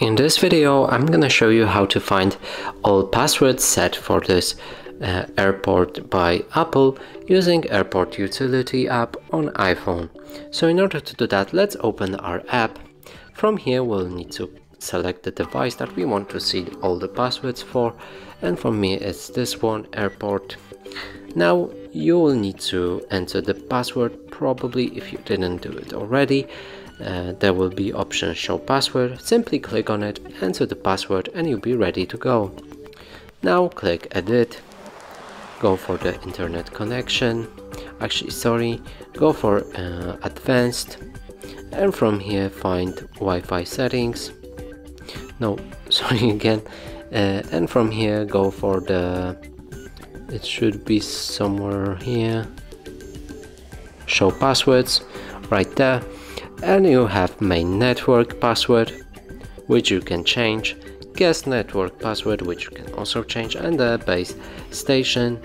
In this video I'm gonna show you how to find all passwords set for this uh, airport by Apple using airport utility app on iPhone. So in order to do that let's open our app. From here we'll need to select the device that we want to see all the passwords for and for me it's this one airport. Now you will need to enter the password probably if you didn't do it already uh, there will be option show password. Simply click on it enter the password and you'll be ready to go. Now click edit. Go for the internet connection. Actually sorry go for uh, advanced. And from here find Wi-Fi settings. No sorry again. Uh, and from here go for the it should be somewhere here show passwords right there. And you have main network password which you can change guest network password which you can also change and the base station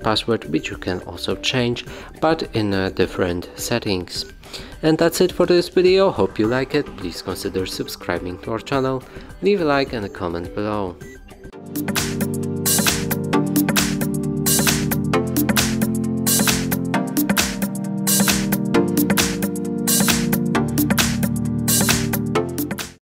password which you can also change but in uh, different settings. And that's it for this video. Hope you like it. Please consider subscribing to our channel. Leave a like and a comment below